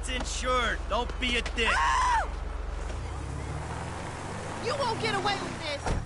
it's insured. Don't be a dick. You won't get away with this!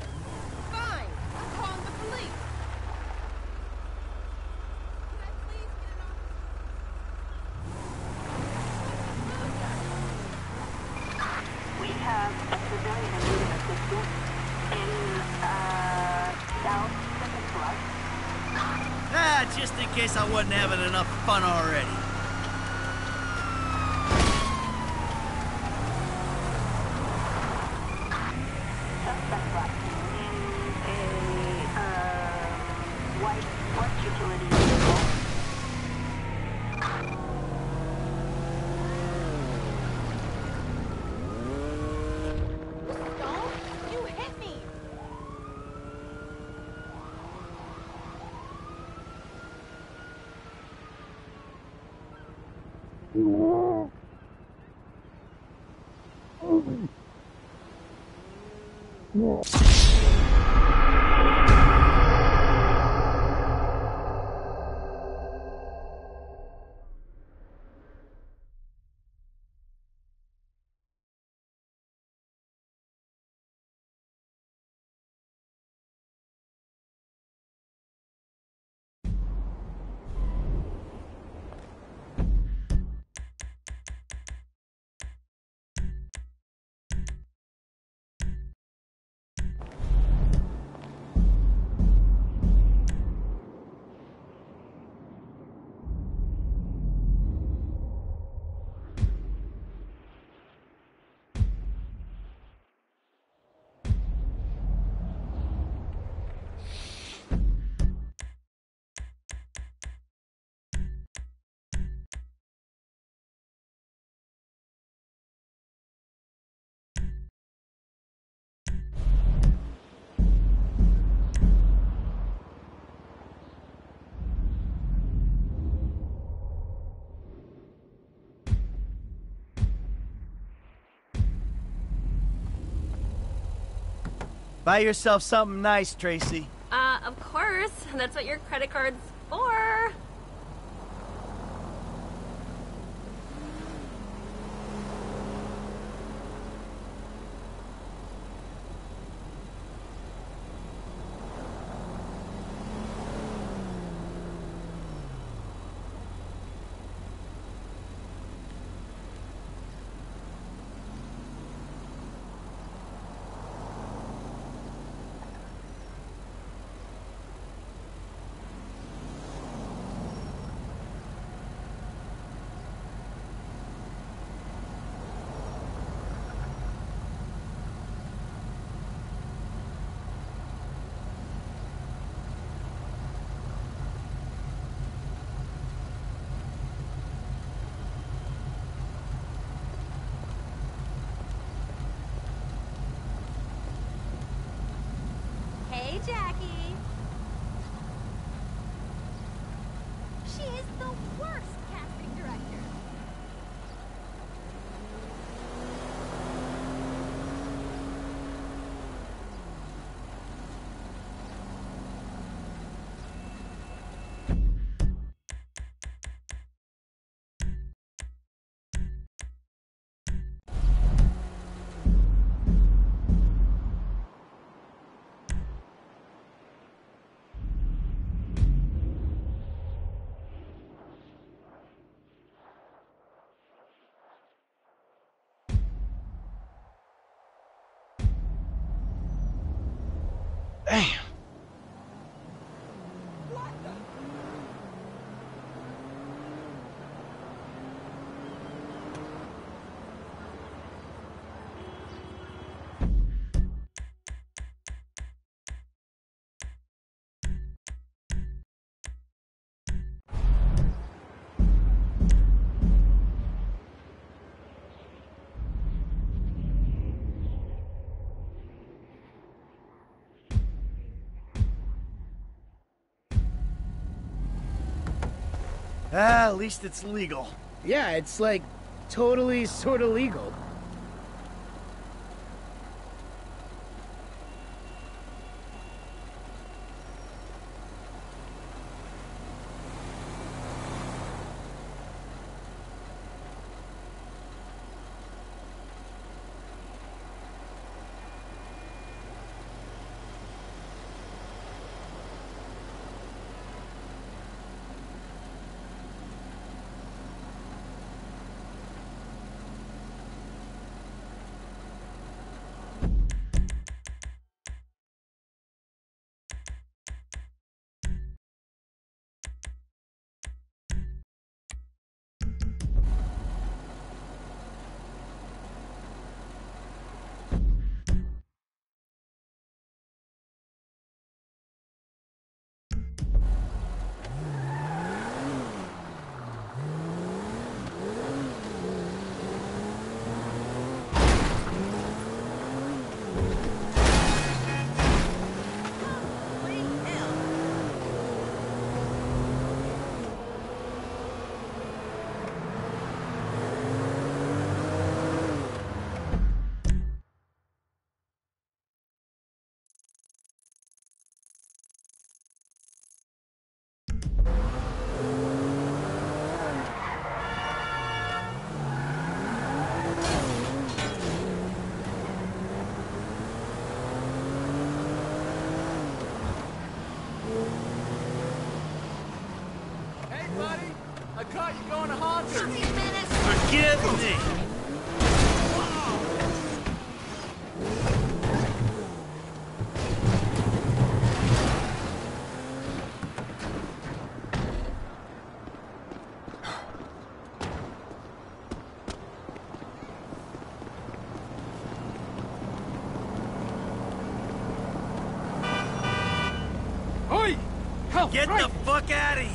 뭐. Buy yourself something nice, Tracy. Uh, of course. That's what your credit card's for. Hey, Jackie. She is the worst casting director. Damn. Ah, at least it's legal. Yeah, it's like totally sort of legal. I caught you going to Haunter's. Forgive me. Get right. the fuck out of here.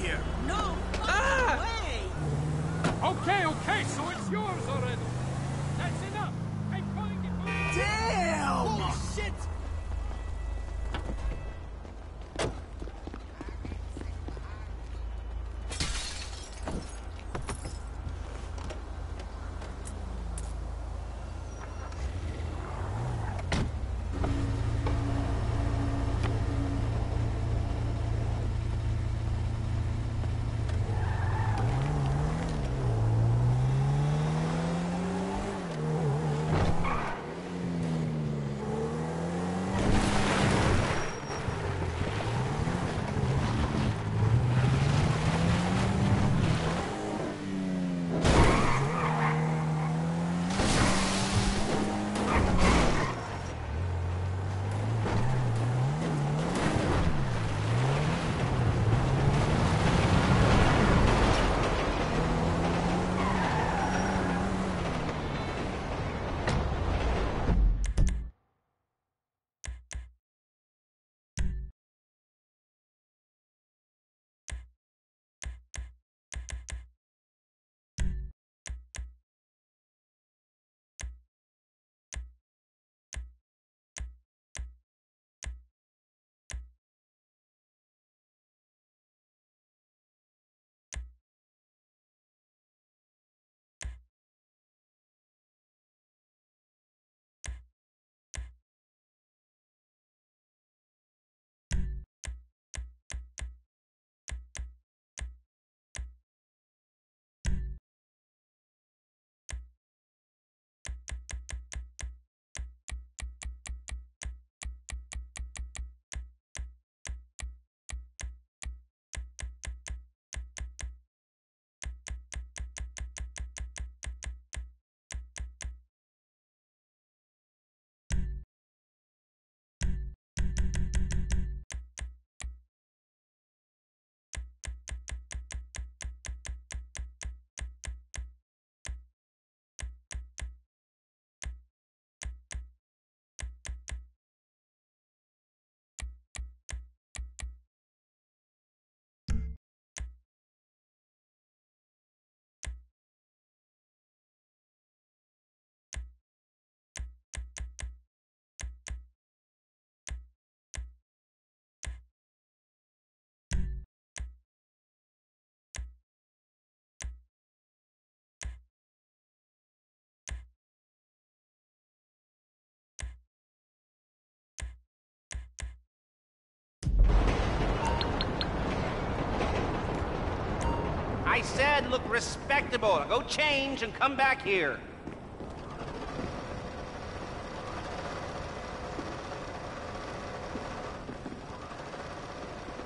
I said look respectable. Go change and come back here.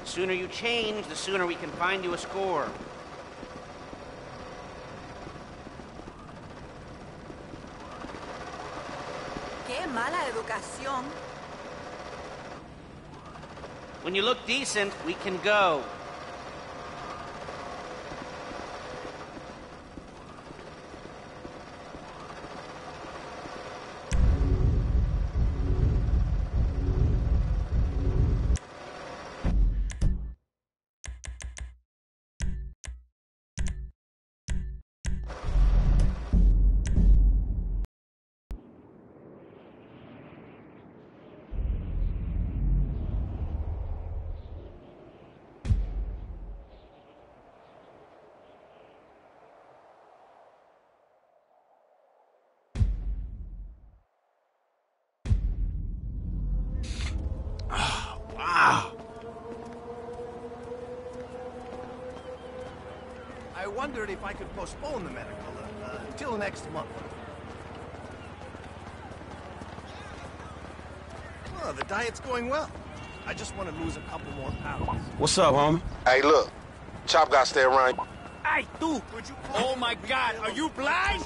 The sooner you change, the sooner we can find you a score. Qué mala educación. When you look decent, we can go. wondered if I could postpone the medical uh, uh, until next month. Well, the diet's going well. I just want to lose a couple more pounds. What's up, homie? Hey, look. Chop got stay around. Hey, dude. Oh, my God. Are you blind?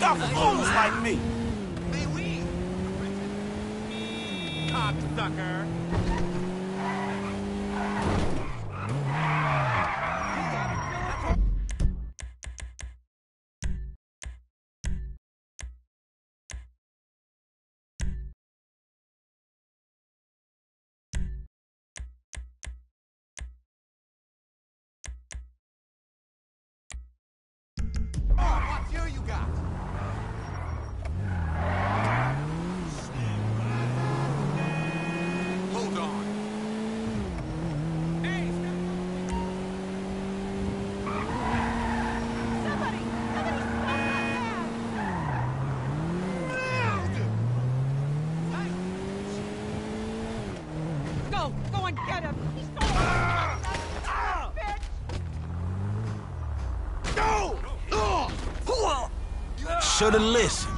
Y'all fools like me. to listen listened.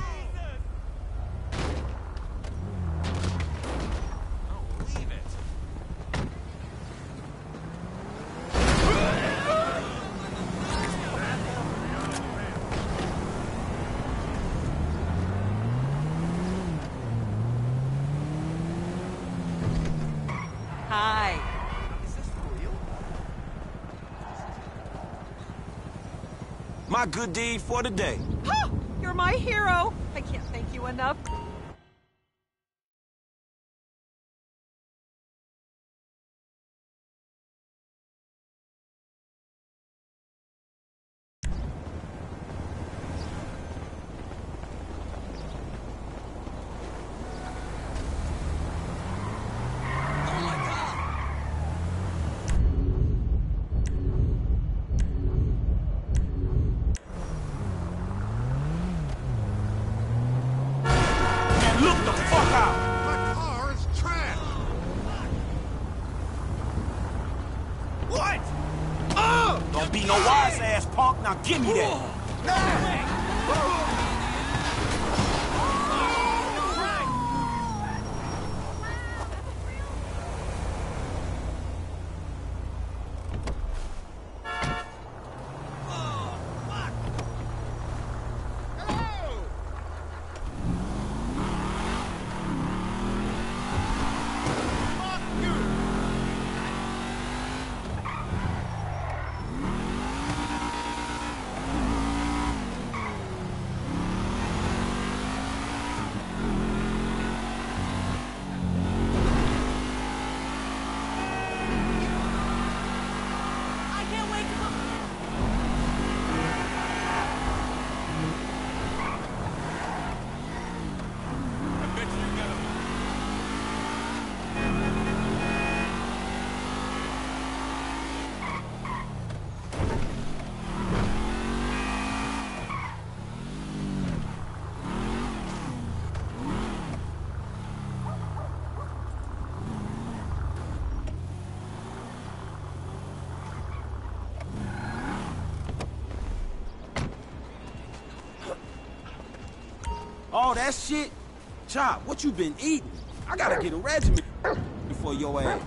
my good deed for the day. A hero. All that shit? Chop, what you been eating? I gotta get a regimen for your ass.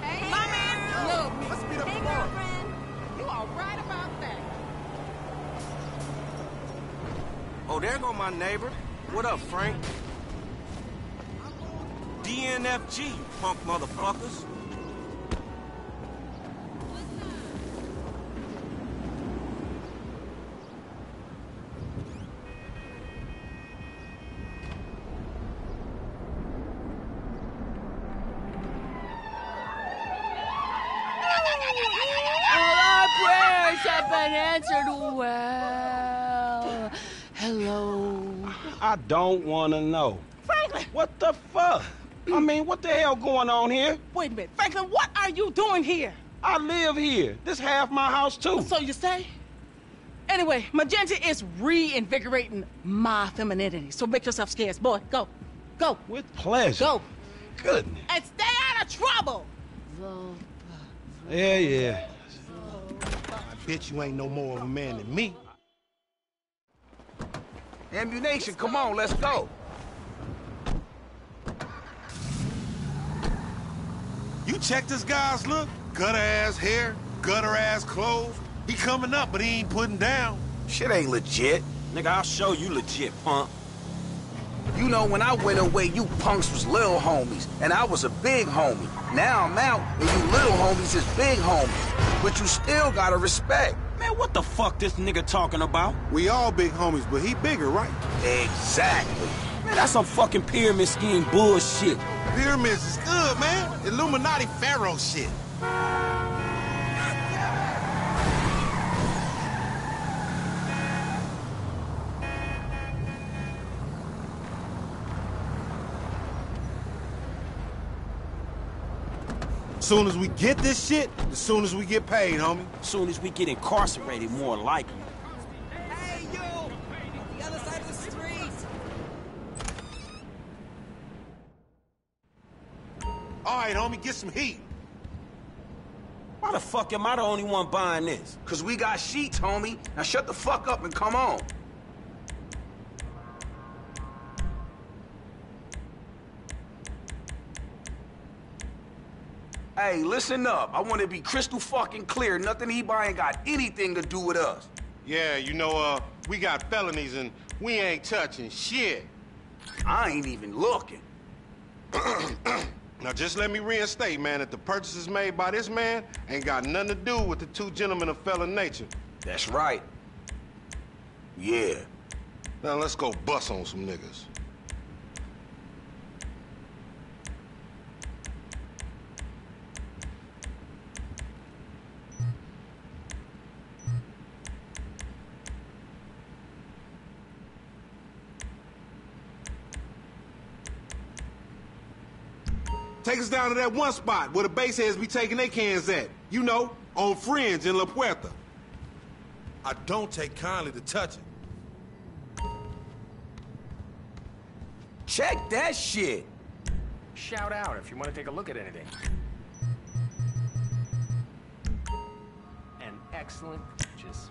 Hey, my man love me. Let's meet up Hey, tomorrow. girlfriend. You are right about that. Oh, there go my neighbor. What up, Frank? DNFG, you punk motherfuckers. All our prayers have been answered well. Hello. I don't want to know. Franklin! What the fuck? I mean, what the hell going on here? Wait a minute. Franklin, what are you doing here? I live here. This half my house, too. So you say? Anyway, Magenta is reinvigorating my femininity. So make yourself scarce. Boy, go. Go. With pleasure. Go. Goodness. And stay out of trouble. Yeah, yeah. I bet you ain't no more of a man than me. Ammunition, come on, let's go. You check this guy's look? Gutter ass hair, gutter ass clothes. He coming up, but he ain't putting down. Shit ain't legit. Nigga, I'll show you legit, punk. You know, when I went away, you punks was little homies, and I was a big homie. Now I'm out, and you little homies is big homies. But you still gotta respect. Man, what the fuck this nigga talking about? We all big homies, but he bigger, right? Exactly. Man, that's some fucking pyramid scheme bullshit. Pyramids is good, man. Illuminati pharaoh shit. Soon as we get this shit, as soon as we get paid, homie. Soon as we get incarcerated, more likely. Hey, you! The other side of the street! Right, homie, get some heat. Why the fuck am I the only one buying this? Cause we got sheets, homie. Now shut the fuck up and come on. Hey, listen up. I want to be crystal fucking clear. Nothing he buying got anything to do with us. Yeah, you know, uh, we got felonies and we ain't touching shit. I ain't even looking. Now just let me reinstate, man, that the purchases made by this man ain't got nothing to do with the two gentlemen of felon nature. That's right. Yeah. Now let's go bust on some niggas. Take us down to that one spot where the baseheads be taking their cans at. You know, on Fringe in La Puerta. I don't take kindly to touching. Check that shit. Shout out if you want to take a look at anything. An excellent purchase.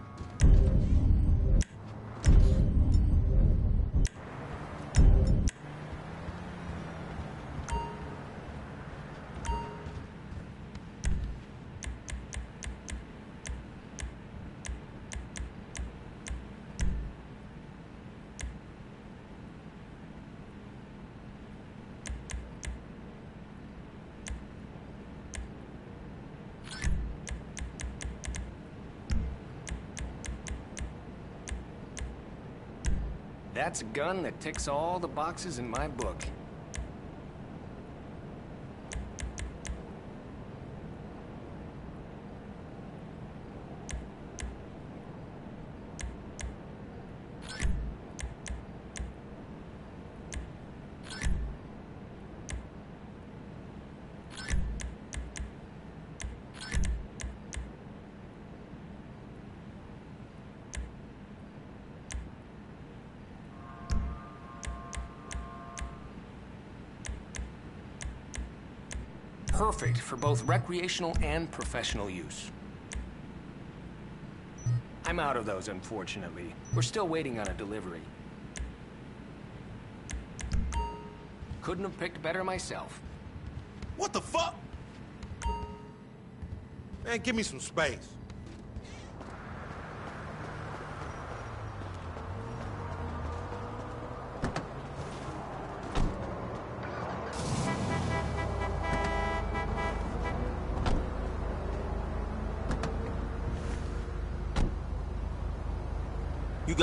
That's a gun that ticks all the boxes in my book. Perfect for both recreational and professional use. I'm out of those, unfortunately. We're still waiting on a delivery. Couldn't have picked better myself. What the fuck? Man, give me some space.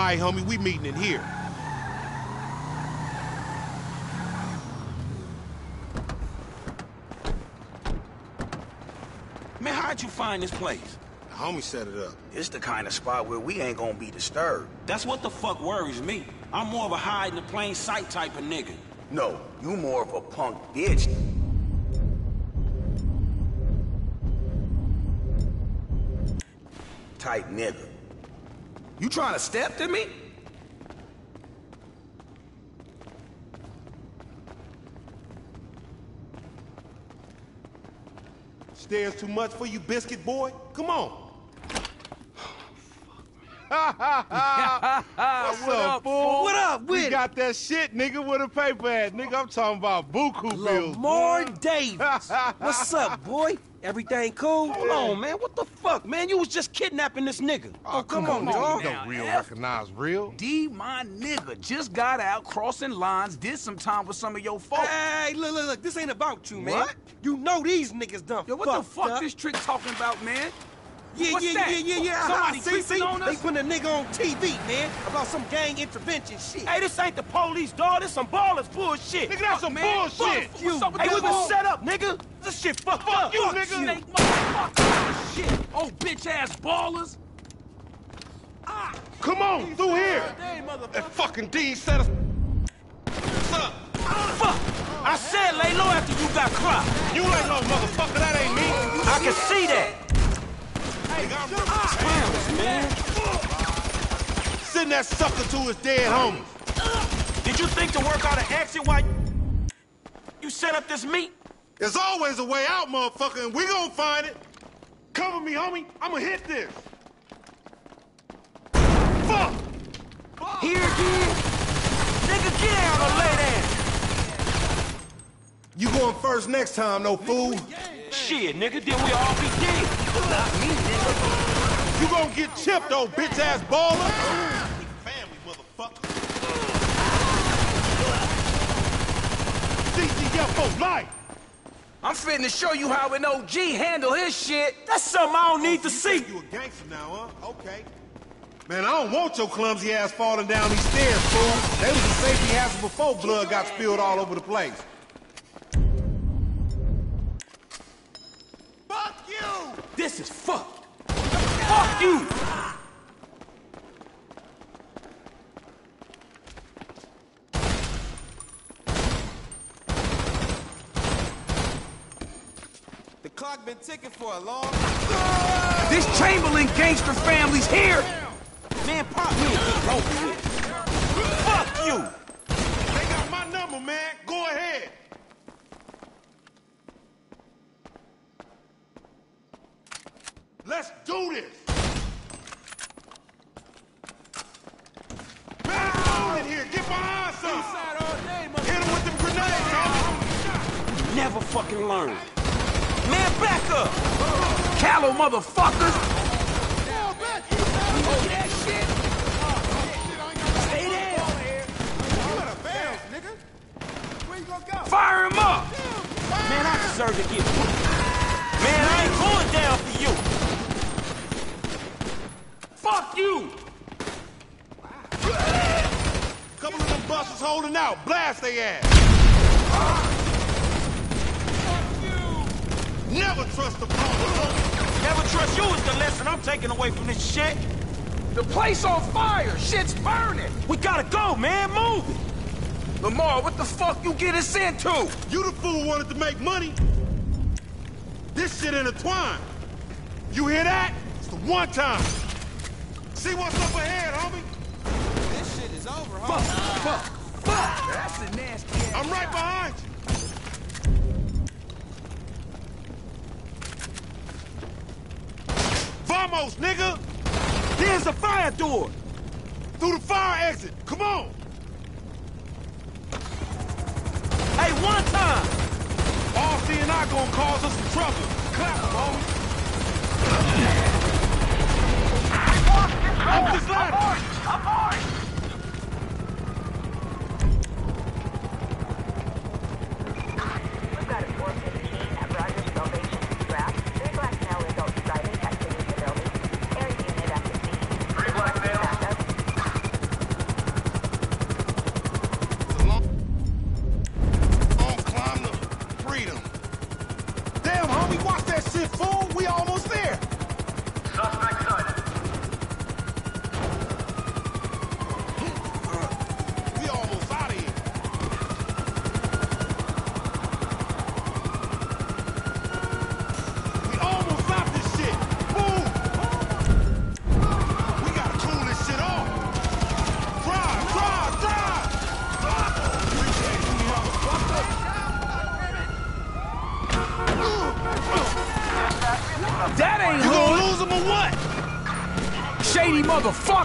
All right, homie, we meeting in here. Man, how'd you find this place? The homie set it up. It's the kind of spot where we ain't gonna be disturbed. That's what the fuck worries me. I'm more of a hide in the plain sight type of nigga. No, you more of a punk bitch. Type nigga. You trying to step to me? Stairs too much for you, biscuit boy? Come on. What's up, fool? What up with We got that shit, nigga, with a paper at. Nigga, I'm talking about buku bills. Lamar boy. Davis. What's up, boy? Everything cool? Hold on, man. What the fuck, man? You was just kidnapping this nigga. Oh, oh come, on, dog. Don't real recognize real. D, my nigga, just got out crossing lines, did some time with some of your folks. Hey, look, look, look. This ain't about you, man. What? You know these niggas done Yo, what the fuck up. this trick talking about, man? Yeah, What's yeah, that? yeah, yeah, yeah. Somebody see, see? on us? They putting a nigga on TV, man, about some gang intervention shit. Hey, this ain't the police, dog. This some ballers bullshit. Nigga, that's some man. bullshit. Fuck you. Up with Hey, we been set up, nigga. This shit fucked up. you, Fuck nigga. Snake motherfucker. Shit. Oh, bitch ass ballers. Ah. Come on, through here. That fucking D set us. What's up? Fuck. I said lay low after you got cropped. You ain't no motherfucker, that ain't me. I can see that. Nigga, Clowns, man. Send that sucker to his dead homies. Did you think to work out an exit while you set up this meet? There's always a way out, motherfucker, and we gonna find it. Cover me, homie. I'ma hit this. Fuck! Here again? Nigga, get down or lay down. You going first next time, no fool. Shit, nigga, then we all be dead. Not me, nigga. You gonna get chipped, old bitch-ass baller. Family, motherfucker. CGF for life. I'm finna show you how an OG handle his shit. That's something I don't need to see. You a gangster now, huh? Okay. Man, I don't want your clumsy ass falling down these stairs, fool. They was a safety hazard before blood got spilled all over the place. is fucked. Fuck you! The clock been ticking for a long. This Chamberlain gangster family's here! Man, pop me Fuck you! They got my number, man. Go ahead. Motherfuckers. Fire him up. Man, I deserve to get Man, I ain't going down for you! Fuck you. Couple of them busters holding out. Blast they ass. Never trust the punk. Never trust you is the lesson away from this shit. The place on fire. Shit's burning. We gotta go, man. Move it. Lamar, what the fuck you get us into? You the fool wanted to make money. This shit intertwined. You hear that? It's the one time. See what's up ahead, Vamos, nigga! There's a fire door. Through the fire exit. Come on! Hey, one time. RC and I gonna cause us some trouble. Clap, homie. Up this ladder.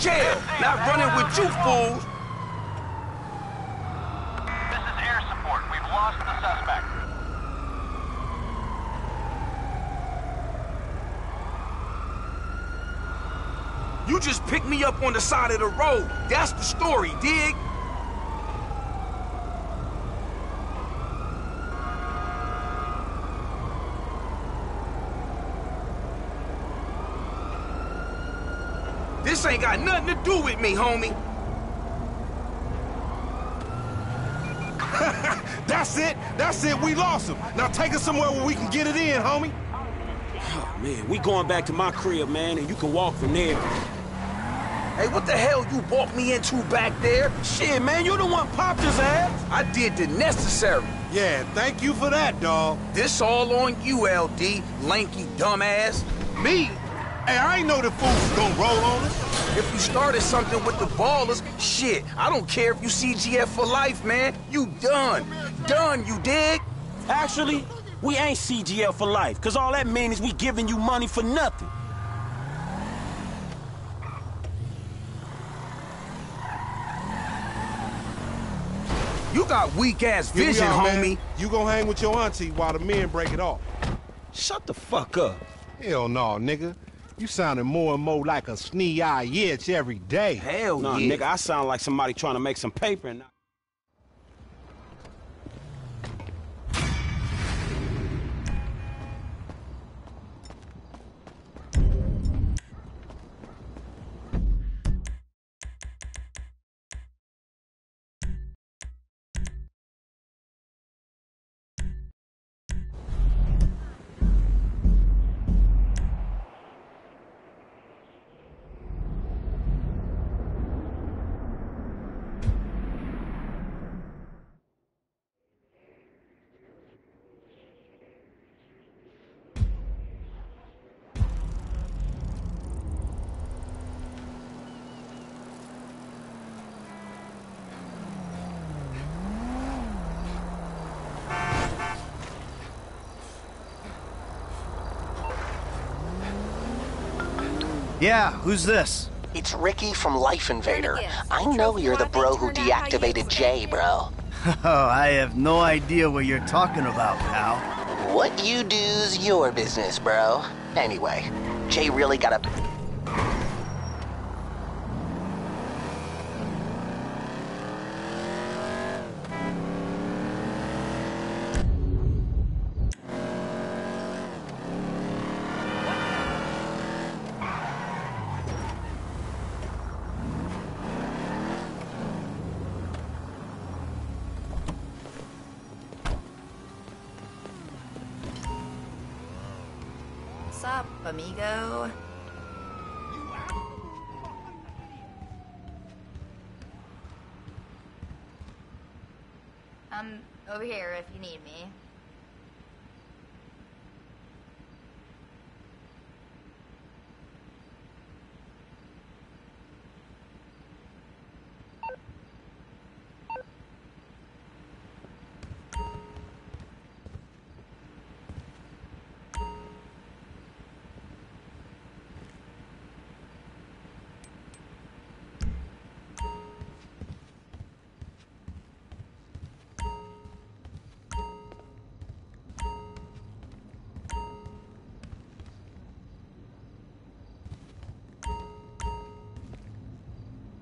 jail, not running with you fools. This is air support. We've lost the suspect. You just picked me up on the side of the road. That's the story, dig? This ain't got nothing to do with me, homie. That's it. That's it. We lost him. Now take us somewhere where we can get it in, homie. Oh, man, we going back to my crib, man, and you can walk from there. Hey, what the hell you walked me into back there? Shit, man, you the one popped his ass. I did the necessary. Yeah, thank you for that, dawg. This all on you, LD, lanky dumbass. Me? Hey, I ain't know the fools was gonna roll on us. If you started something with the ballers, shit, I don't care if you CGF for life, man. You done. done, you dig? Actually, we ain't CGF for life, cause all that means is we giving you money for nothing. You got weak ass Here we vision, are, man. homie. You gonna hang with your auntie while the men break it off. Shut the fuck up. Hell no, nigga. You sounding more and more like a snee-eye itch every day. Hell Nah, yeah. nigga, I sound like somebody trying to make some paper and Yeah, who's this? It's Ricky from Life Invader. I know you're the bro who turned out how you deactivated Jay, bro. Oh, I have no idea what you're talking about, pal. What you do's your business, bro. Anyway, Jay really got a What's up, amigo? I'm over here if you need me.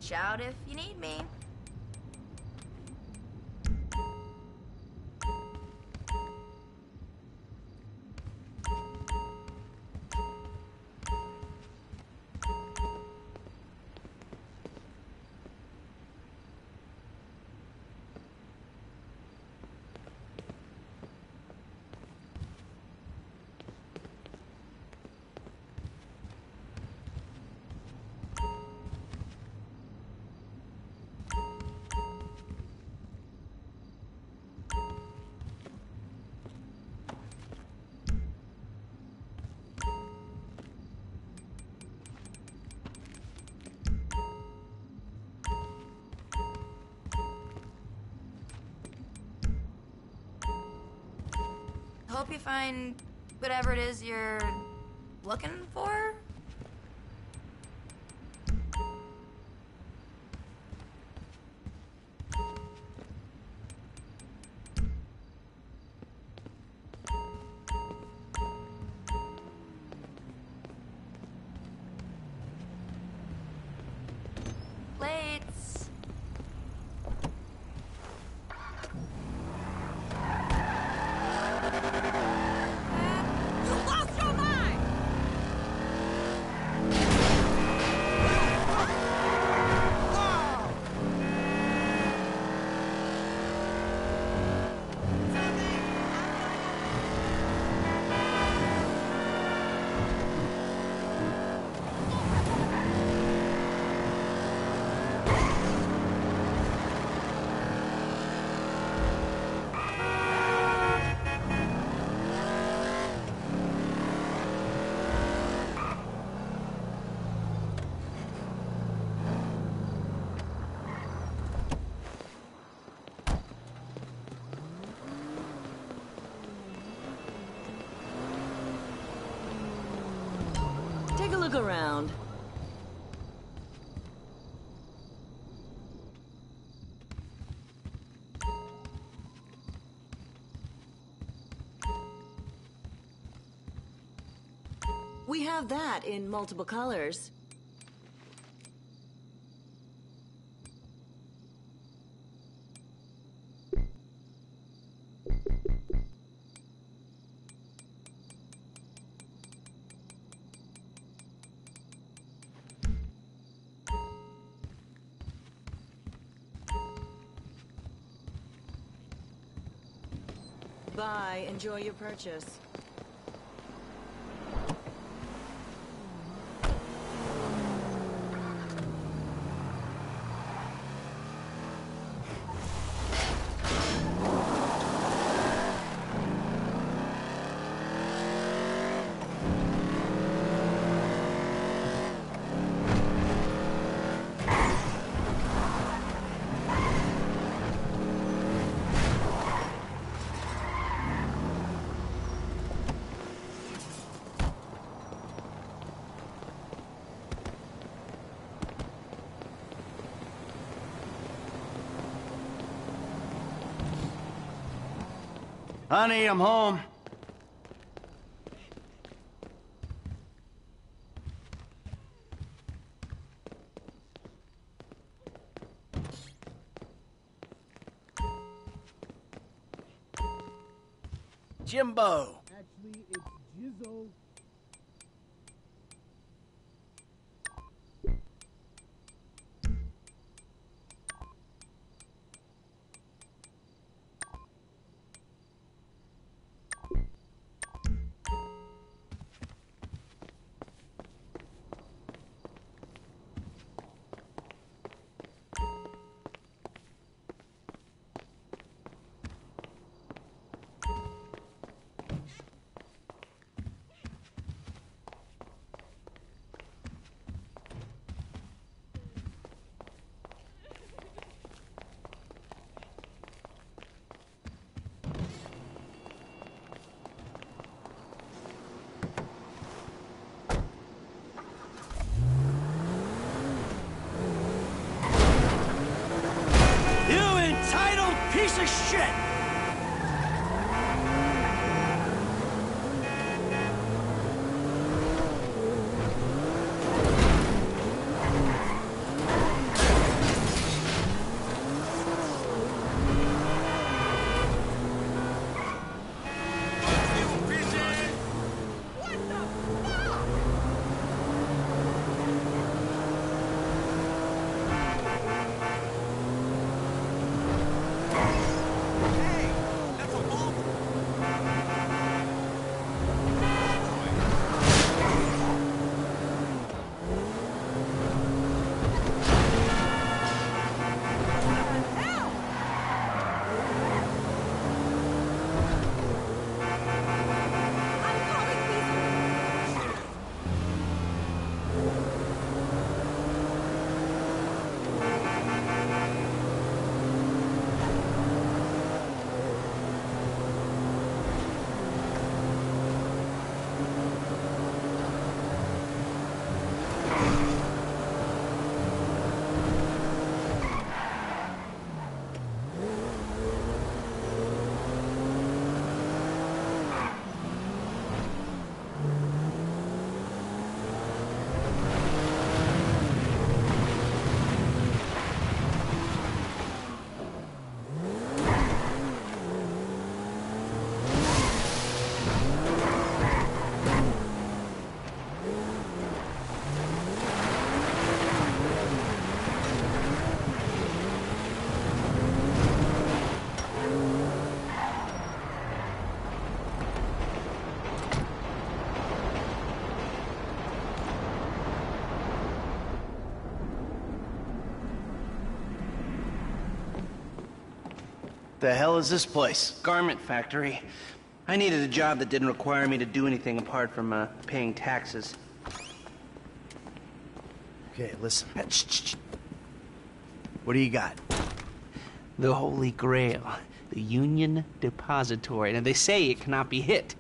Shout if you need me. You find whatever it is you're looking for. Have that in multiple colors. Bye. Enjoy your purchase. Honey, I'm home. Jimbo. The hell is this place? Garment factory. I needed a job that didn't require me to do anything apart from uh, paying taxes. Okay, listen. What do you got? The Holy Grail, the Union Depository. And they say it cannot be hit.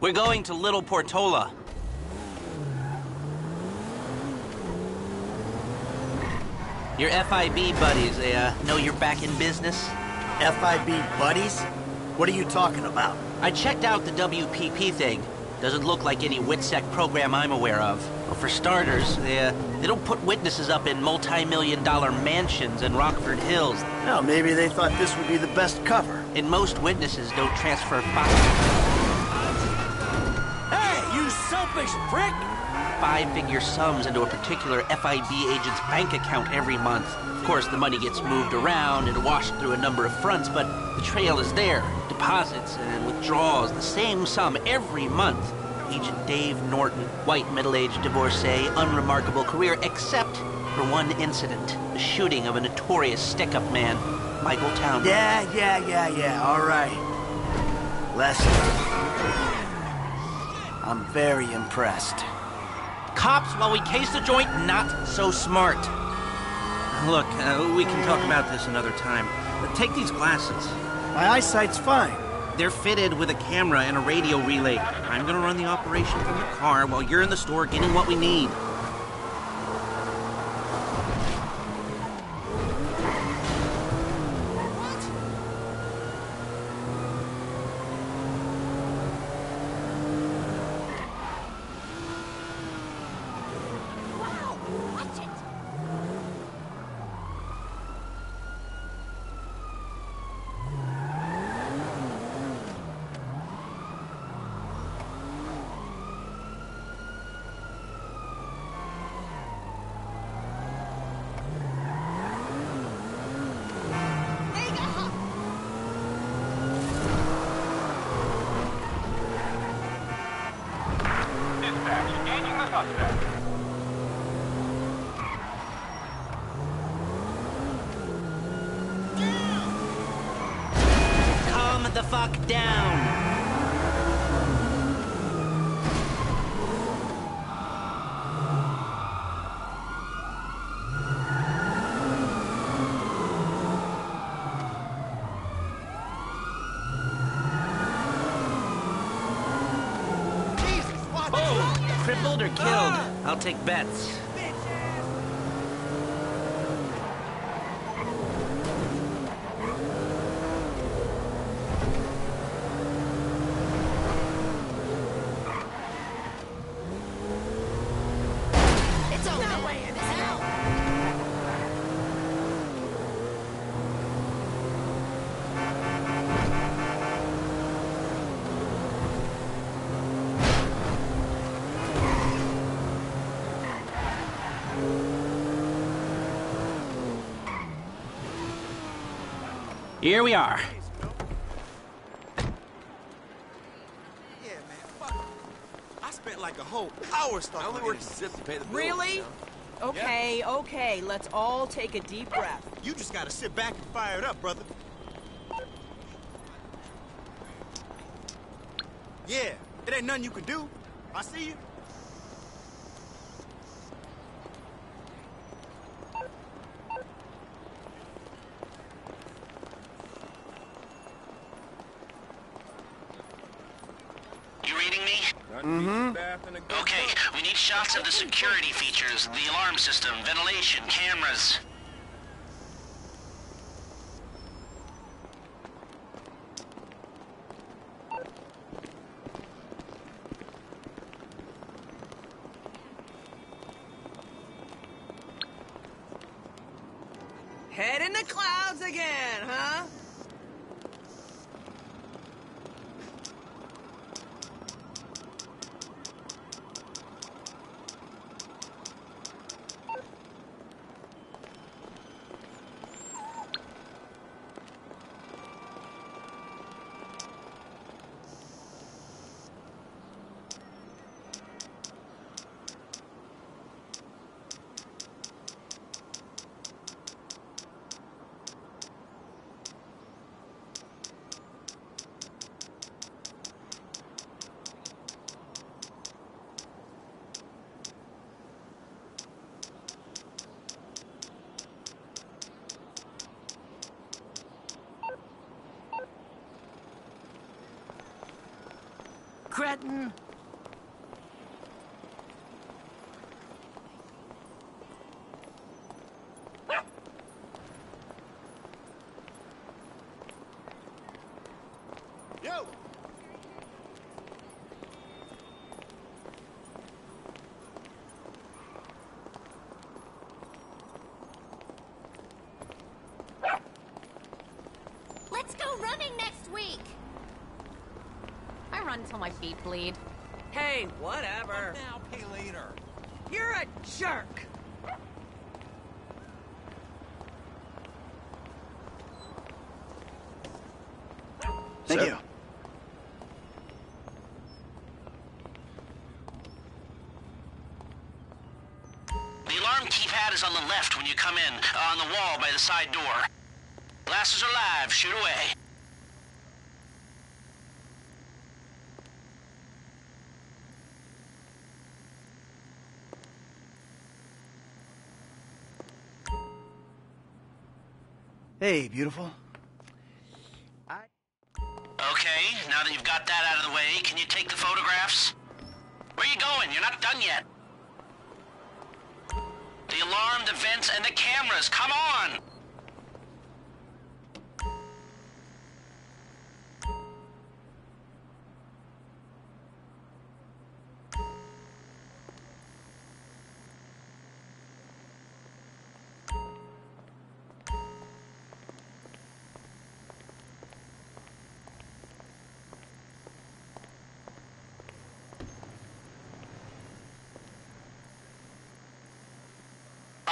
We're going to Little Portola. Your FIB buddies, they uh, know you're back in business? FIB buddies? What are you talking about? I checked out the WPP thing. Doesn't look like any WITSEC program I'm aware of. Well, for starters, they, uh, they don't put witnesses up in multi-million dollar mansions in Rockford Hills. Well, maybe they thought this would be the best cover. And most witnesses don't transfer five... Hey, you selfish prick! Five-figure sums into a particular FIB agent's bank account every month. Of course, the money gets moved around and washed through a number of fronts, but the trail is there. Deposits and withdrawals, the same sum every month. Agent Dave Norton, white middle-aged divorcee, unremarkable career, except for one incident. The shooting of a notorious stick-up man, Michael Townley. Yeah, yeah, yeah, yeah, all right. Lester. I'm very impressed. Cops, while we case the joint, not so smart. Look, uh, we can talk about this another time. But take these glasses. My eyesight's fine. They're fitted with a camera and a radio relay. I'm gonna run the operation from the car while you're in the store getting what we need. Dispatch, engaging the suspect. Calm the fuck down. Oh, crippled or killed? I'll take bets. It's over. No way in hell. Here we are. Yeah, man, fuck. I spent like a whole hour stuck I only on work zip to pay the bills. Really? you know? Okay, okay, let's all take a deep breath. You just gotta sit back and fire it up, brother. Yeah, it ain't nothing you can do. I see you. You reading me? Mm-hmm. Okay, we need shots of the security features, the alarm system, ventilation, cameras. Head in the clouds again, cretin! Yo! Let's go running next week. I run till my feet bleed. Hey, whatever. Now, pay later. You're a jerk. Thank you. The alarm keypad is on the left when you come in, uh, on the wall by the side door. Glasses are live, shoot away. Hey, beautiful. I... Okay, now that you've got that out of the way, can you take the photographs? Where are you going? You're not done yet. The alarm, the vents, and the cameras, come on!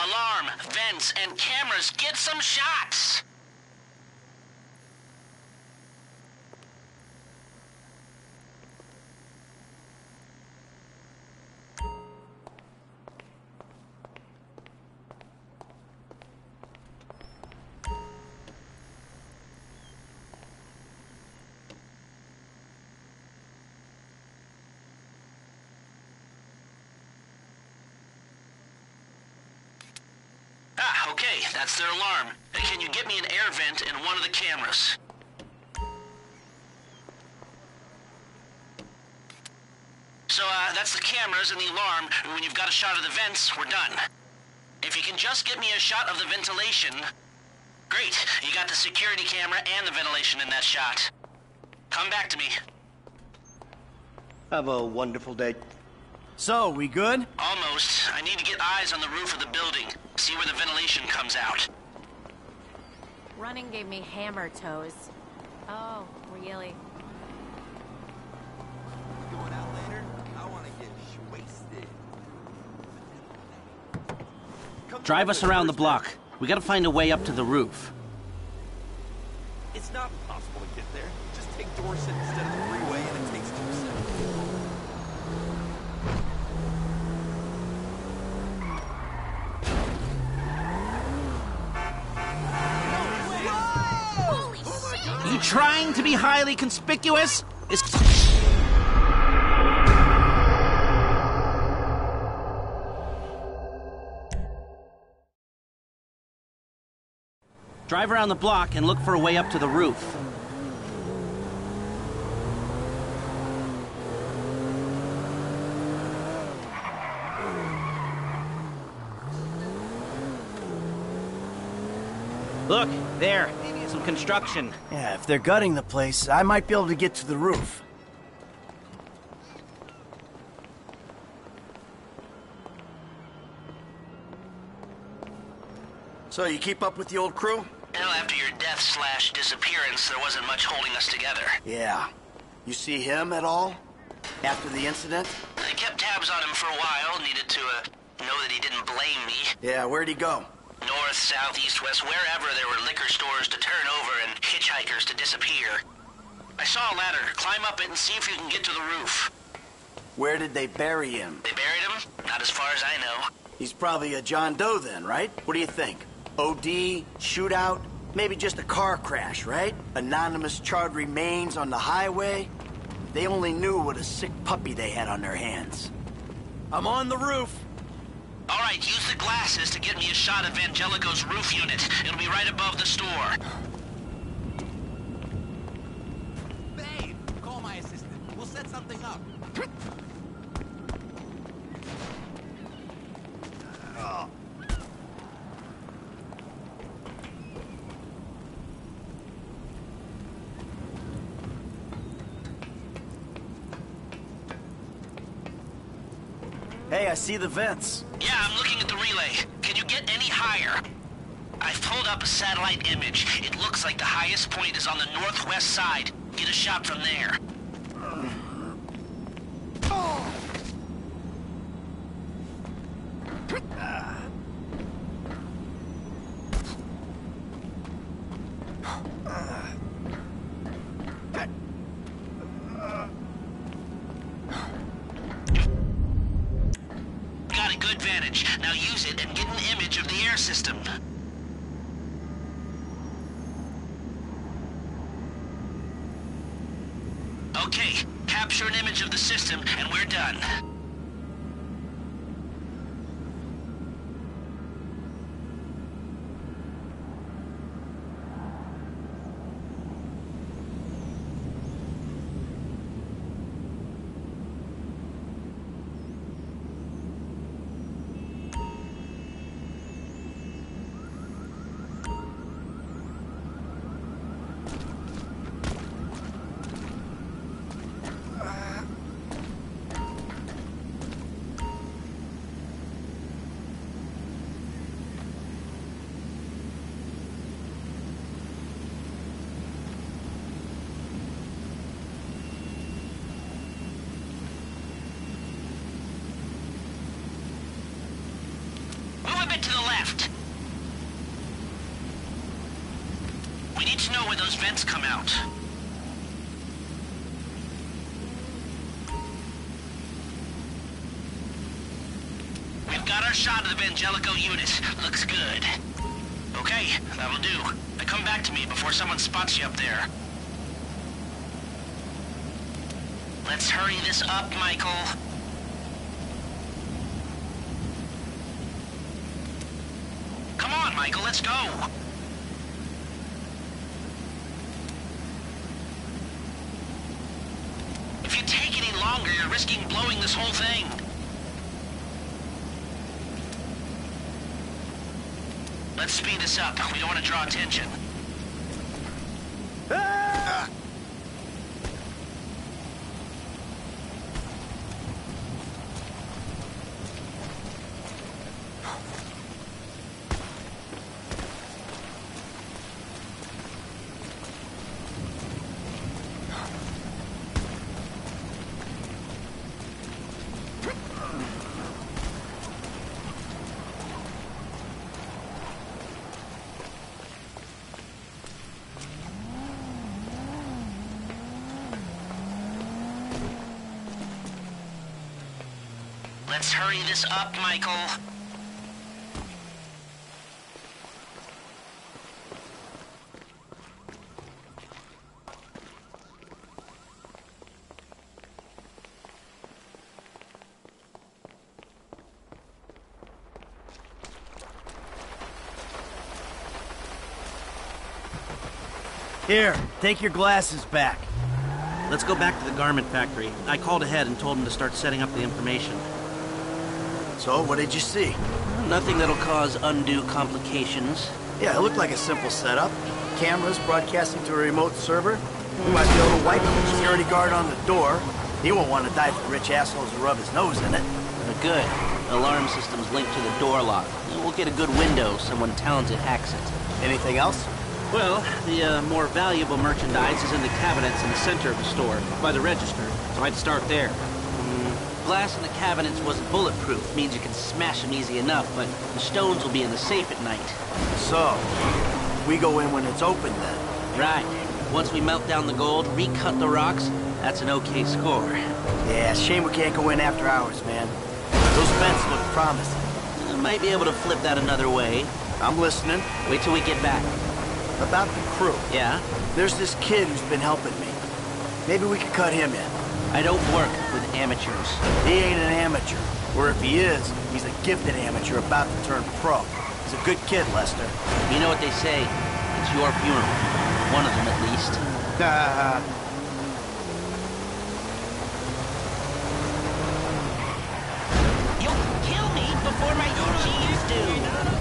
Alarm, vents, and cameras, get some shots! That's their alarm. Can you get me an air vent in one of the cameras? So, uh, that's the cameras and the alarm. When you've got a shot of the vents, we're done. If you can just get me a shot of the ventilation... Great, you got the security camera and the ventilation in that shot. Come back to me. Have a wonderful day. So, we good? Almost. I need to get eyes on the roof of the building. See where the ventilation comes out. Running gave me hammer toes. Oh, really? Going out later? I want to get wasted. Drive us around the block. We gotta find a way up to the roof. It's not impossible to get there. Just take Dorset You trying to be highly conspicuous? Is Drive around the block and look for a way up to the roof. Look, there. Some construction. Yeah, if they're gutting the place, I might be able to get to the roof. So, you keep up with the old crew? Well, after your death slash disappearance, there wasn't much holding us together. Yeah. You see him at all? After the incident? I kept tabs on him for a while, needed to uh, know that he didn't blame me. Yeah, where'd he go? North, south, east, west, wherever there were liquor stores to turn over and hitchhikers to disappear. I saw a ladder. Climb up it and see if you can get to the roof. Where did they bury him? They buried him? Not as far as I know. He's probably a John Doe then, right? What do you think? OD, shootout, maybe just a car crash, right? Anonymous charred remains on the highway. They only knew what a sick puppy they had on their hands. I'm on the roof. All right, use the glasses to get me a shot of Vangelico's roof unit. It'll be right above the store. Babe, call my assistant. We'll set something up. Hey, I see the vents. Yeah, I'm looking at the relay. Can you get any higher? I've pulled up a satellite image. It looks like the highest point is on the northwest side. Get a shot from there. Got a good vantage. Now use it and get an image of the air system. Okay, capture an image of the system and we're done. Move a bit to the left. We need to know where those vents come out. We've got our Vangelico unit. Looks good. Okay, that'll do. Now come back to me before someone spots you up there. Let's hurry this up, Michael. Come on, Michael, let's go. If you take any longer, you're risking blowing this whole thing. Let's speed this up. We don't want to draw attention. Hurry this up, Michael. Here, take your glasses back. Let's go back to the garment factory. I called ahead and told him to start setting up the information. So, what did you see? Nothing that'll cause undue complications. Yeah, it looked like a simple setup. Cameras broadcasting to a remote server. We might be able to wipe the security guard on the door. He won't want to die for rich assholes to rub his nose in it. Good. Alarm system's linked to the door lock. We'll get a good window. Someone talented hacks it. Anything else? Well, the uh, more valuable merchandise is in the cabinets in the center of the store, by the register, so I'd start there. Glass in the cabinets wasn't bulletproof, means you can smash them easy enough, but the stones will be in the safe at night. So, we go in when it's open then. Right. Once we melt down the gold, recut the rocks, that's an okay score. Yeah, shame we can't go in after hours, man. Those vents look promising. I might be able to flip that another way. I'm listening. Wait till we get back. About the crew. Yeah? There's this kid who's been helping me. Maybe we could cut him in. I don't work with amateurs. He ain't an amateur. Or if he is, he's a gifted amateur about to turn pro. He's a good kid, Lester. You know what they say, it's your funeral. One of them, at least. You'll kill me before my EGs do.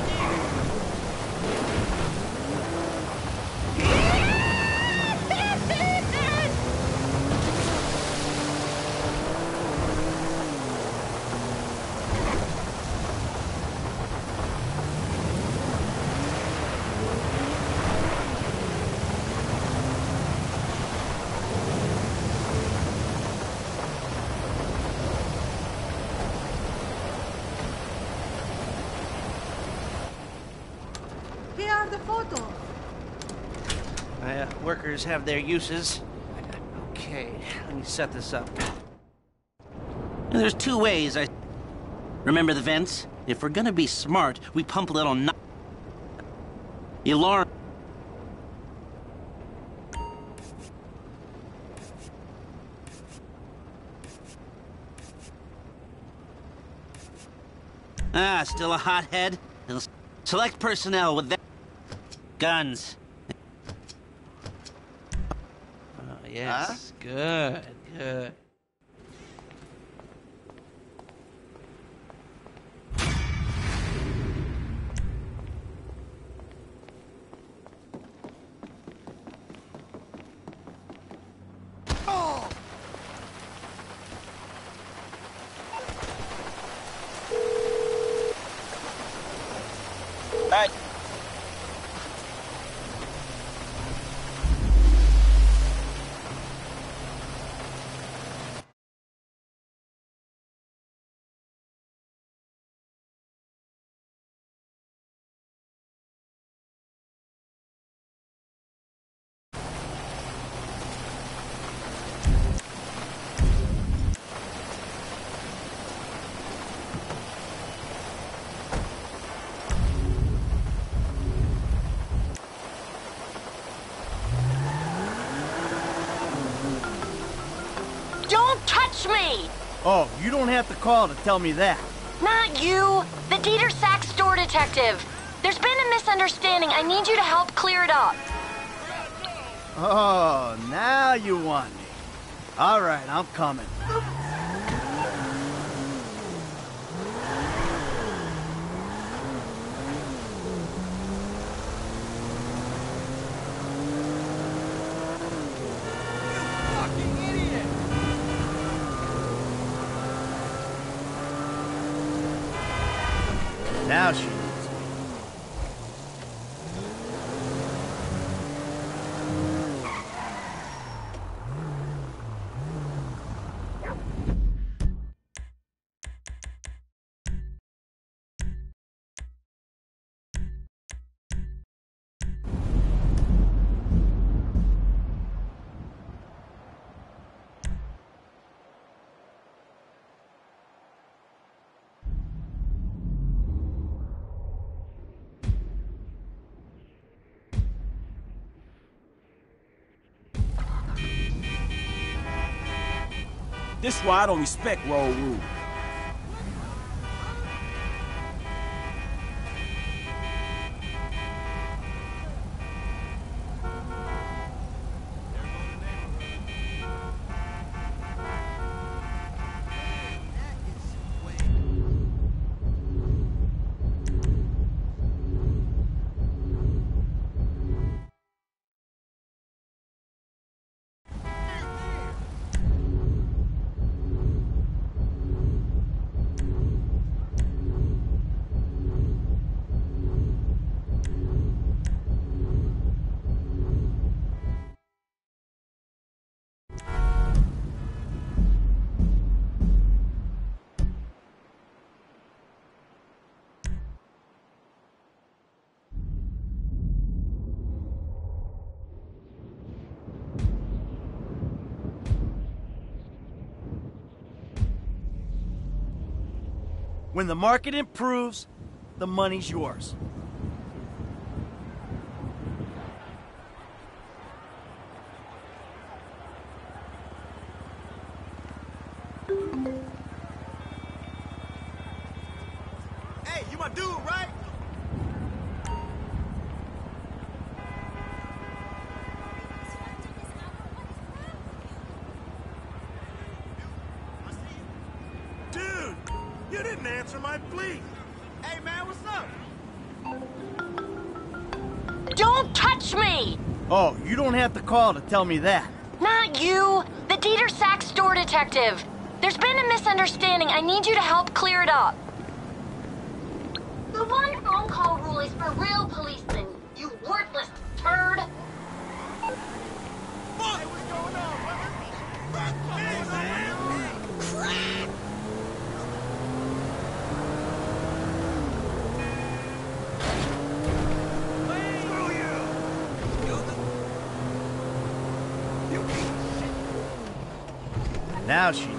Workers have their uses. Okay, let me set this up. There's two ways I... Remember the vents? If we're gonna be smart, we pump a little... No- Alarm... Ah, still a hothead? Select personnel with that... Guns. Yes. Good, good. Oh, you don't have to call to tell me that. Not you! The Didier Sachs store detective! There's been a misunderstanding. I need you to help clear it up. Oh, now you want me. All right, I'm coming. Now she why I don't respect road rules. When the market improves, the money's yours. Call to tell me that. Not you! The Didier Sachs store detective! There's been a misunderstanding. I need you to help clear it up. The one phone call rule is for real policemen, you worthless turd! Now she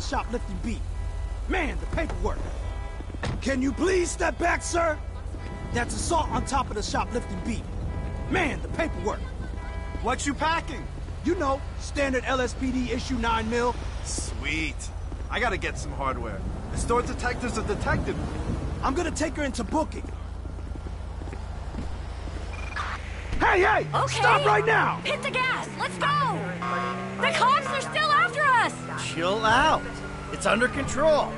the shoplifting beat. Man, the paperwork. Can you please step back, sir? That's assault on top of the shoplifting beat. Man, the paperwork. What you packing? You know, standard LSPD issue 9 mil. Sweet. I gotta get some hardware. The store detectives are detected. I'm gonna take her into booking. Hey, hey! Okay. Stop right now! Hit the gas! Let's go! The cops are still after us! Chill out. It's under control.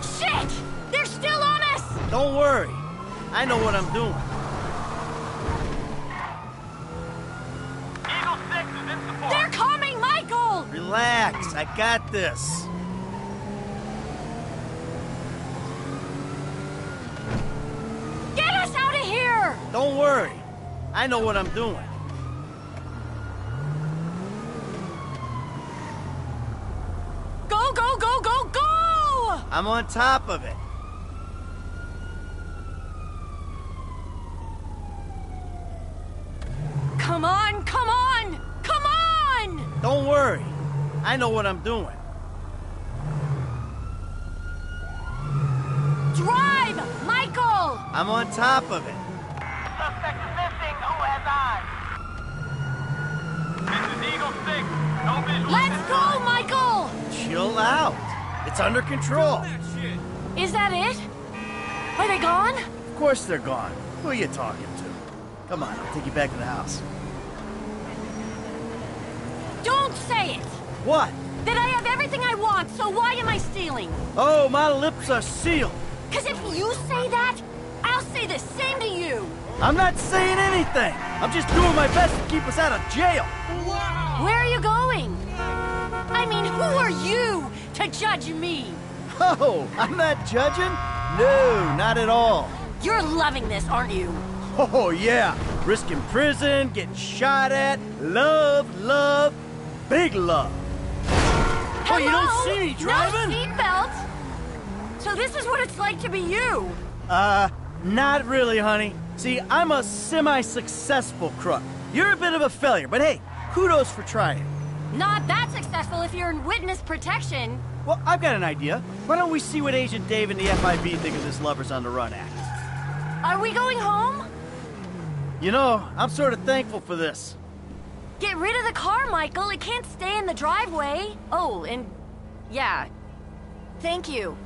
Shit! They're still on us! Don't worry. I know what I'm doing. Eagle 6 is in support. They're coming, Michael! Relax. I got this. Get us out of here! Don't worry. I know what I'm doing. Go, go, go, go, go! I'm on top of it. Come on, come on, come on! Don't worry. I know what I'm doing. Drive, Michael! I'm on top of it. Suspect is missing. Who has eyes? This is Eagle 6. No visual. Let's go, Michael! Chill out. It's under control. Is that it? Are they gone? Of course they're gone. Who are you talking to? Come on, I'll take you back to the house. Don't say it! What? That I have everything I want, so why am I stealing? Oh, my lips are sealed. Because if you say that, I'll say the same to you. I'm not saying anything. I'm just doing my best to keep us out of jail. Wow. Where are you going? I mean, who are you to judge me? Oh, I'm not judging? No, not at all. You're loving this, aren't you? Oh, yeah. Risking prison, getting shot at, love, love, big love. Oh, you don't see me driving? No seatbelt. So this is what it's like to be you. Uh, not really, honey. See, I'm a semi-successful crook. You're a bit of a failure, but hey, kudos for trying. Not that successful if you're in witness protection. Well, I've got an idea. Why don't we see what Agent Dave and the FIB think of this Lovers on the Run act? Are we going home? You know, I'm sort of thankful for this. Get rid of the car, Michael. It can't stay in the driveway. Oh, and yeah. Thank you.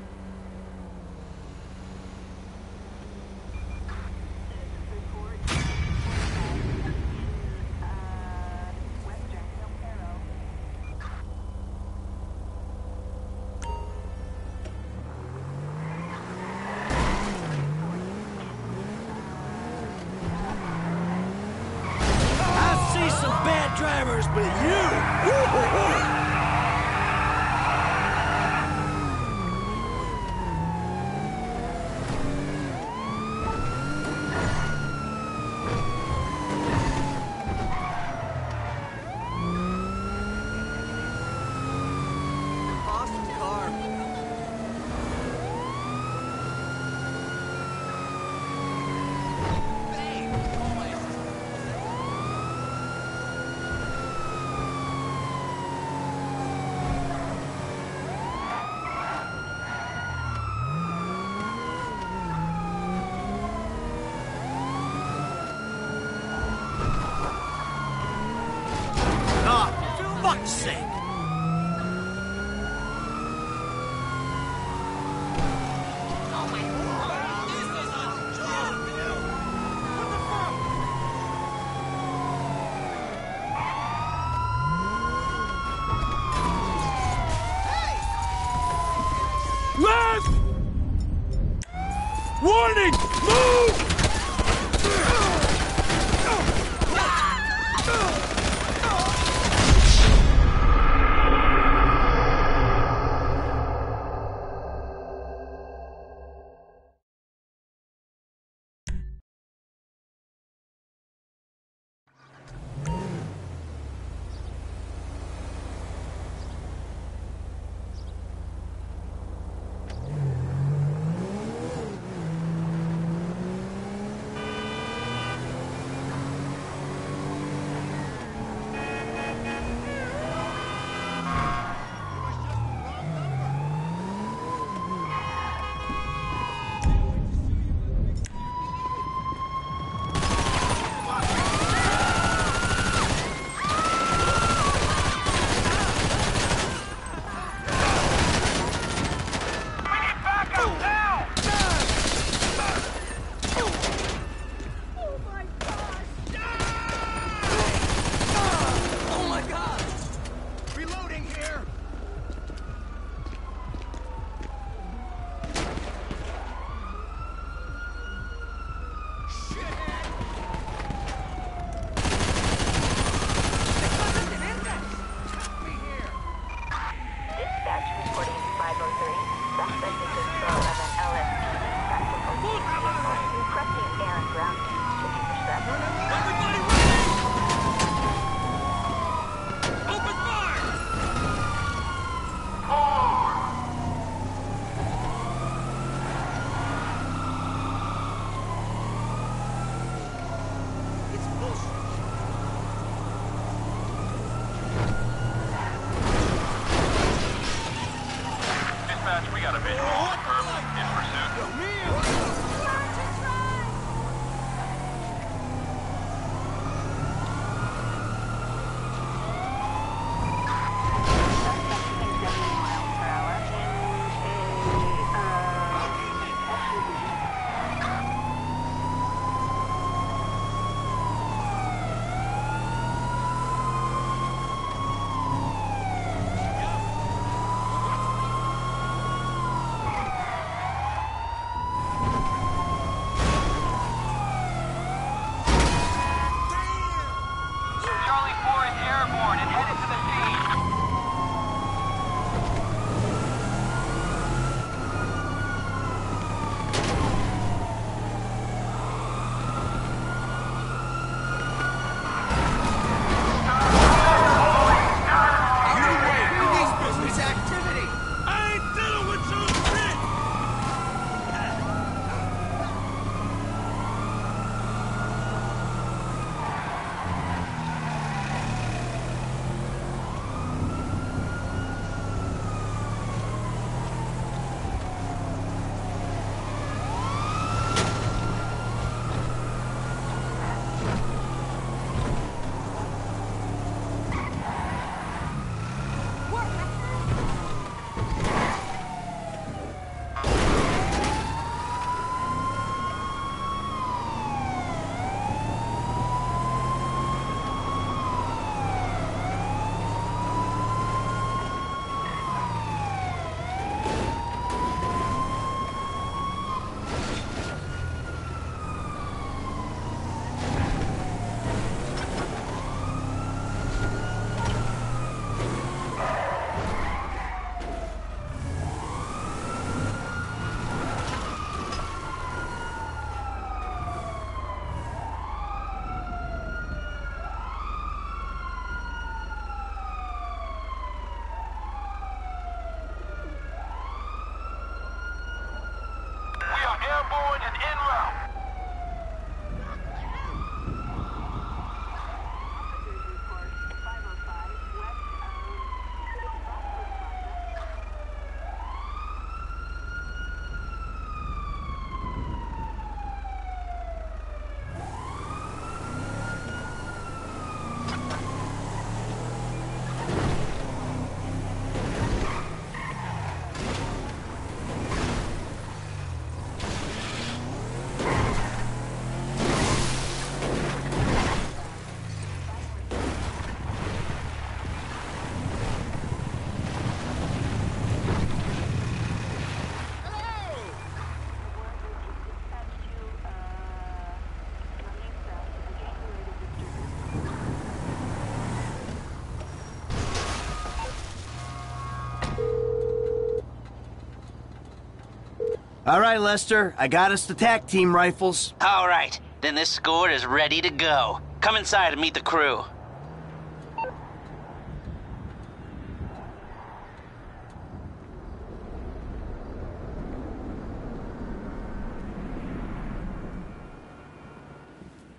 All right, Lester. I got us the tac team rifles. All right, then this score is ready to go. Come inside and meet the crew.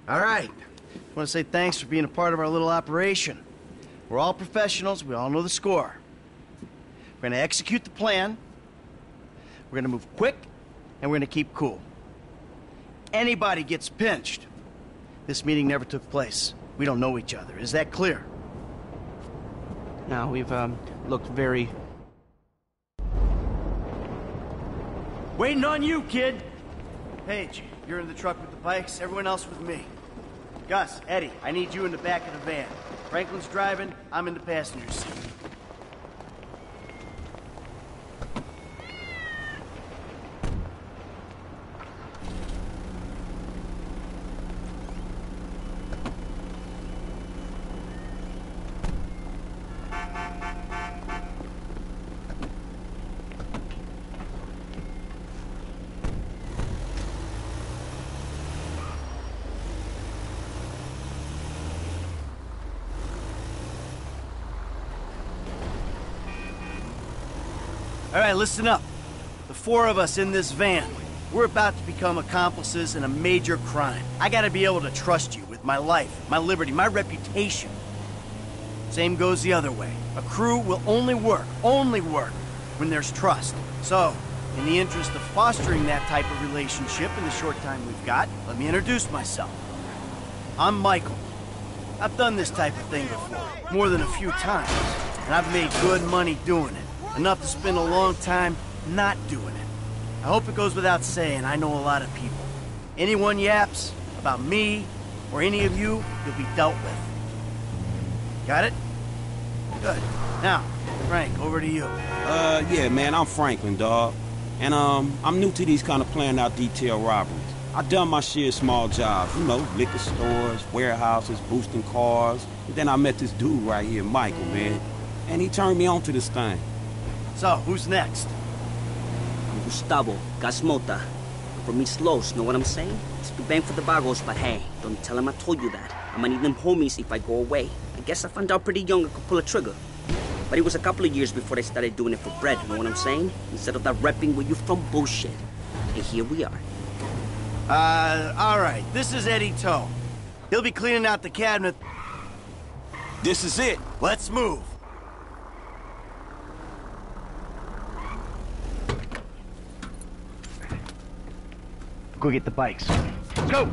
All right. I want to say thanks for being a part of our little operation. We're all professionals. We all know the score. We're going to execute the plan. We're going to move quick, and we're going to keep cool. Anybody gets pinched. This meeting never took place. We don't know each other. Is that clear? Now, we've um, looked very. Waiting on you, kid. Paige, you're in the truck with the bikes. Everyone else with me. Gus, Eddie, I need you in the back of the van. Franklin's driving. I'm in the passenger seat. Listen up. The four of us in this van, we're about to become accomplices in a major crime. I gotta be able to trust you with my life, my liberty, my reputation. Same goes the other way. A crew will only work, only work, when there's trust. So, in the interest of fostering that type of relationship in the short time we've got, let me introduce myself. I'm Michael. I've done this type of thing before, more than a few times, and I've made good money doing it. Enough to spend a long time not doing it. I hope it goes without saying I know a lot of people. Anyone yaps about me or any of you, you'll be dealt with. Got it? Good. Now, Frank, over to you. Uh, yeah, man, I'm Franklin, dog. And, um, I'm new to these kind of planned out detail robberies. I done my share of small jobs, you know, liquor stores, warehouses, boosting cars. And then I met this dude right here, Michael, man. And he turned me on to this thing. So, who's next? I'm Gustavo Gasmota. From East Los, know what I'm saying? It's the bang for the Vagos, but hey, don't tell him I told you that. I'ma need them homies if I go away. I guess I found out pretty young I could pull a trigger. But it was a couple of years before I started doing it for bread, know what I'm saying? Instead of that repping where you from bullshit. And here we are. Uh, alright, this is Eddie Toh. He'll be cleaning out the cabinet. This is it. Let's move. Go get the bikes. Go!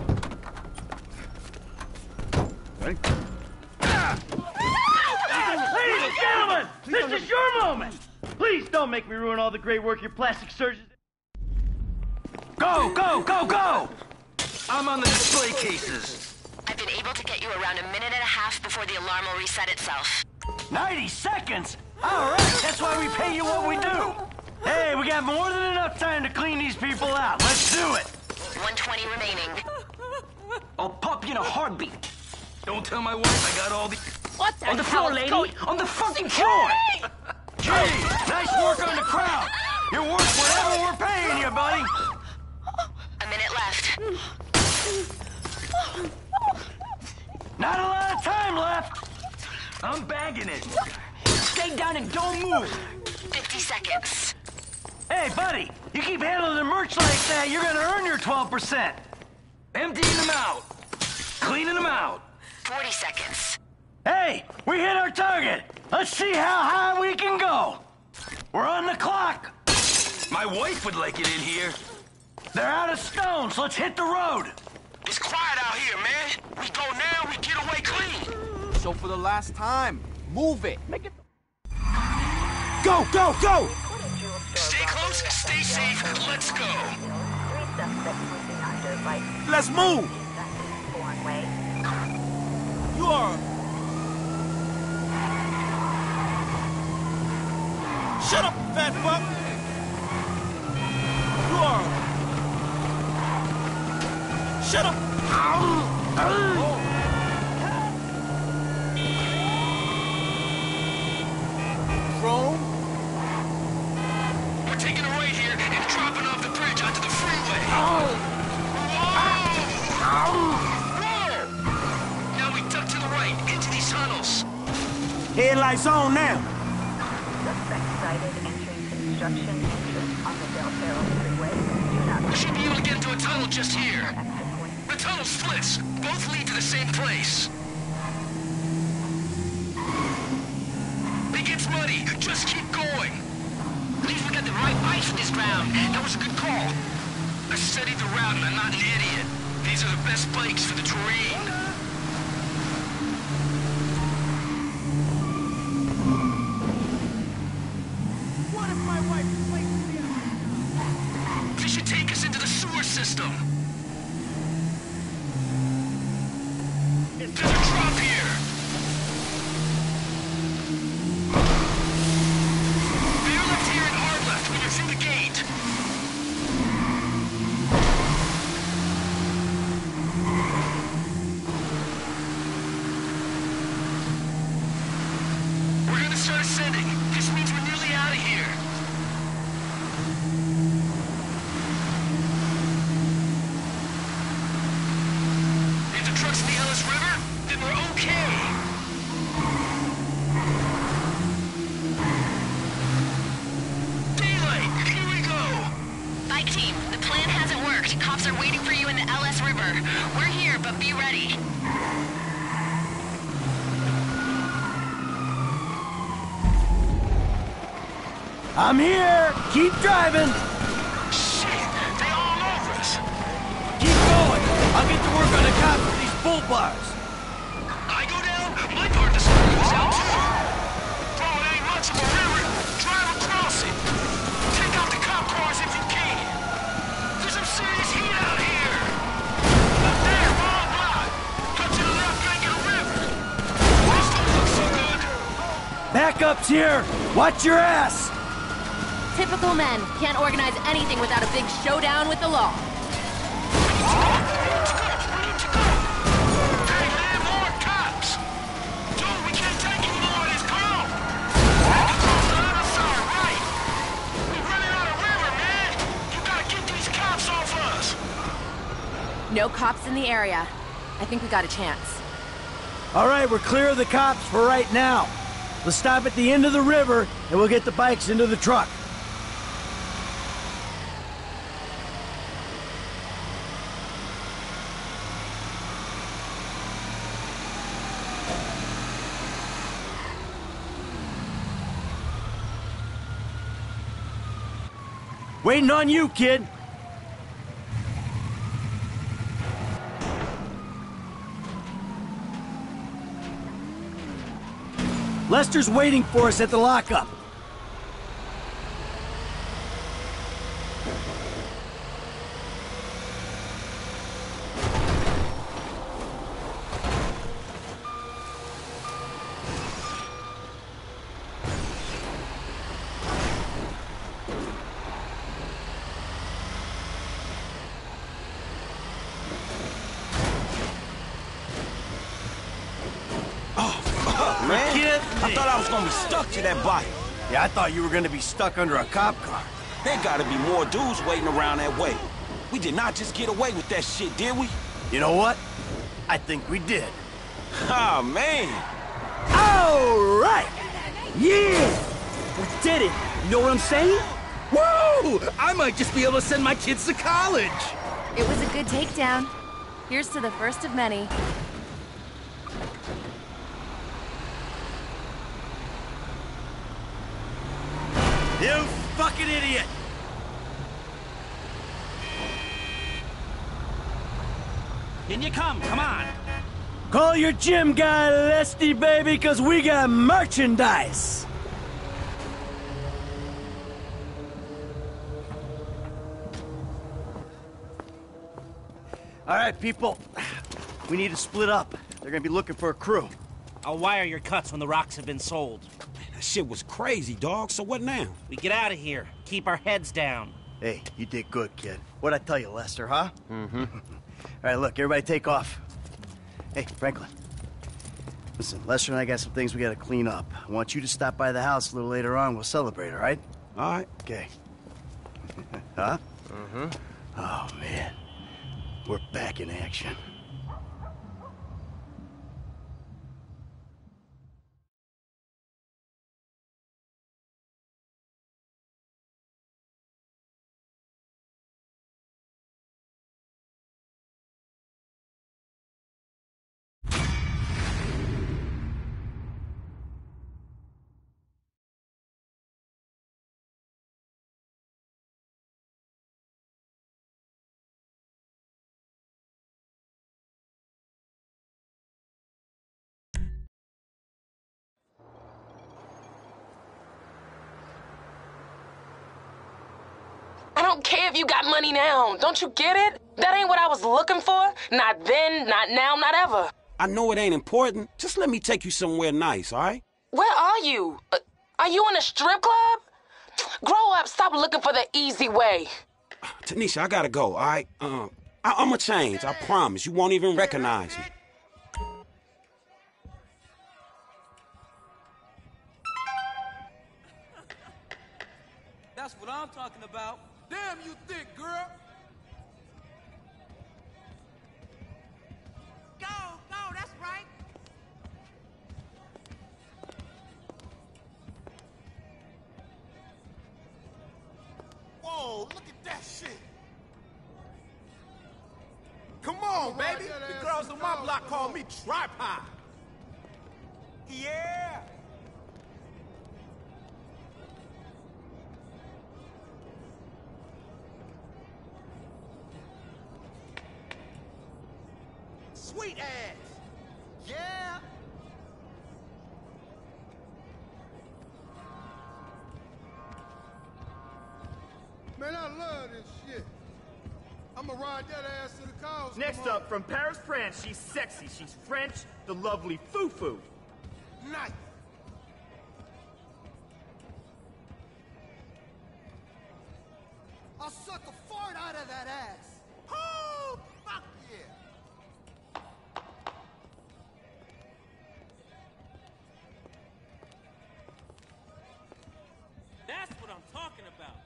Ready? Ladies and gentlemen, this is your moment! Please don't make me ruin all the great work your plastic surgeons... Go, go, go, go! I'm on the display cases. I've been able to get you around a minute and a half before the alarm will reset itself. 90 seconds? Alright, that's why we pay you what we do! Hey, we got more than enough time to clean these people out. Let's do it! 120 remaining. I'll pop you in a heartbeat. Don't tell my wife I got all the... What the On the floor, lady! going- On the fucking floor! Gee, nice work on the crowd! You're worth whatever we're paying you, buddy! A minute left. Not a lot of time left! I'm bagging it. Stay down and don't move. 50 seconds. Hey, buddy, you keep handling the merch like that, you're gonna earn your 12%. Emptying them out. Cleaning them out. 40 seconds. Hey, we hit our target. Let's see how high we can go. We're on the clock. My wife would like it in here. They're out of stones. Let's hit the road. It's quiet out here, man. We go now, we get away clean. So for the last time, move it. Make it. Go, go, go! Stay close, stay safe. Let's go. Let's move! You are. Shut up, fat fuck! You are. Shut up! We're taking Now we to the right, into these tunnels. Headlights on now. Suspect sighted entering construction entrance on the Del Perro freeway. We should be able to get into a tunnel just here. The tunnel splits. Both lead to the same place. It gets muddy. Just keep going. At least we got the right ice this ground. That was a good call. I studied the route and I'm not an idiot. These are the best bikes for the terrain. What if my wife This should take us into the sewer system. Driving! Shit, they all over us. Keep going! I'll get to work on the cops with these bull bars. I go down, my part the story goes out too. Bro, it ain't much of a river. Drive across it. Take out the cop cars if you can. There's some serious heat out here. Up there, wrong block. Cut to the left bank of the river. This don't look so good. Backup's here! Watch your ass! Men. Can't organize anything without a big showdown with the law. No cops in the area. I think we got a chance. All right, we're clear of the cops for right now. Let's stop at the end of the river, and we'll get the bikes into the truck. Waiting on you, kid. Lester's waiting for us at the lockup. Man. Kid, I thought I was gonna be stuck to that bike. Yeah, I thought you were gonna be stuck under a cop car. There gotta be more dudes waiting around that way. We did not just get away with that shit, did we? You know what? I think we did. Oh, man. All right! Yeah! We did it! You know what I'm saying? Woo! I might just be able to send my kids to college. It was a good takedown. Here's to the first of many. You fucking idiot! In you come, come on. Call your gym guy, Lesty, baby, because we got merchandise! All right, people. We need to split up. They're gonna be looking for a crew. I'll wire your cuts when the rocks have been sold. That shit was crazy, dog. So what now? We get out of here. Keep our heads down. Hey, you did good, kid. What'd I tell you, Lester, huh? Mm-hmm. All right, look, everybody take off. Hey, Franklin. Listen, Lester and I got some things we gotta clean up. I want you to stop by the house a little later on. We'll celebrate, all right? All right. Okay. huh? Mm-hmm. Oh, man. We're back in action. I don't care if you got money now. Don't you get it? That ain't what I was looking for. Not then, not now, not ever. I know it ain't important. Just let me take you somewhere nice, all right? Where are you? Uh, are you in a strip club? Grow up. Stop looking for the easy way. Tanisha, I gotta go, all right? Um, I- I'm gonna change. I promise. You won't even recognize me. That's what I'm talking about. Damn, you thick, girl. Go, go, that's right. Whoa, look at that shit. Come on, baby. The girls on my block call me tripod. Yeah. From Paris, France, she's sexy. She's French, the lovely Fufu. Nice. I'll suck a fart out of that ass. Oh, fuck yeah. That's what I'm talking about.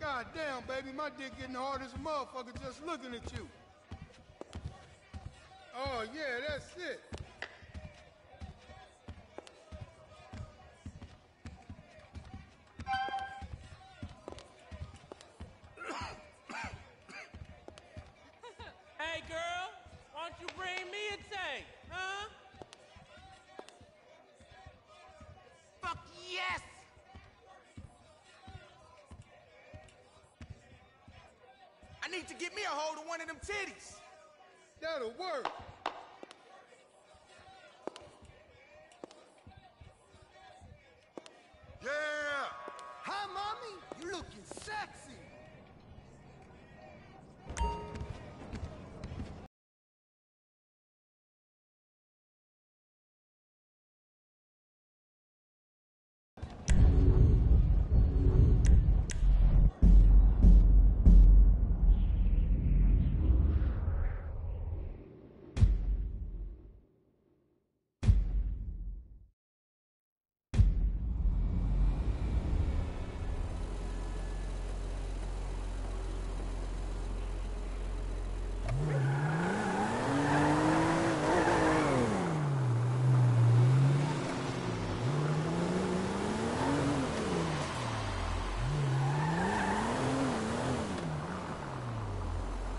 God damn, baby, my dick getting hard as a motherfucker just looking at you. Yeah, that's it. Hey, girl, why don't you bring me a tank, huh? Fuck yes. I need to get me a hold of one of them titties. That'll work.